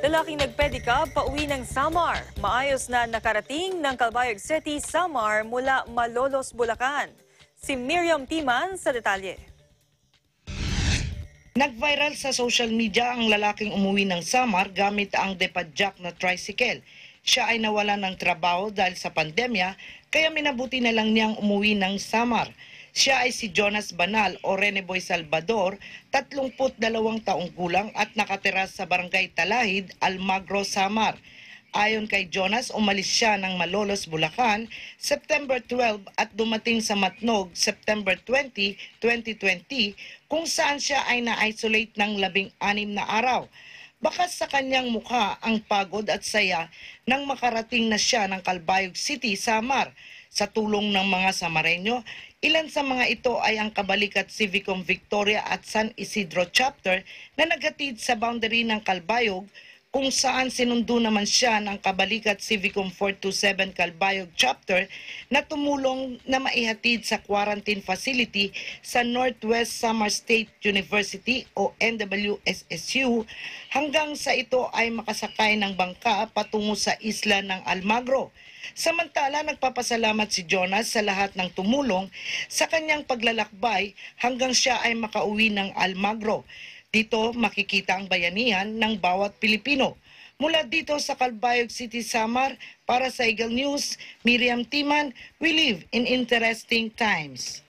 Lalaking nagpedicab pauwi ng Samar. Maayos na nakarating ng Calbayog City, Samar mula Malolos, Bulacan. Si Miriam Timan sa detalye. Nag-viral sa social media ang lalaking umuwi ng Samar gamit ang depadjak na tricycle. Siya ay nawala ng trabaho dahil sa pandemya, kaya minabuti na lang niyang umuwi ng Samar. Siya ay si Jonas Banal o Rene Boy Salvador, 32 taong gulang at nakatira sa barangay Talahid, Almagro, Samar. Ayon kay Jonas, umalis siya ng Malolos, Bulacan, September 12 at dumating sa Matnog, September 20, 2020, kung saan siya ay na-isolate ng labing anim na araw. Bakas sa kanyang mukha ang pagod at saya nang makarating na siya ng Calbayog City, Samar. Sa tulong ng mga Samareño, ilan sa mga ito ay ang Kabalikat Civicum Victoria at San Isidro Chapter na naghatid sa boundary ng Calbayog kung saan sinundo naman siya ng Kabalikat Civicum 427 Calbayog Chapter na tumulong na maihatid sa quarantine facility sa Northwest Samar State University o NWSSU hanggang sa ito ay makasakay ng bangka patungo sa isla ng Almagro. Samantala, nagpapasalamat si Jonas sa lahat ng tumulong sa kanyang paglalakbay hanggang siya ay makauwi ng Almagro. Dito makikita ang bayanihan ng bawat Pilipino. Mula dito sa Calbayog City, Samar, para sa Eagle News, Miriam Timan, we live in interesting times.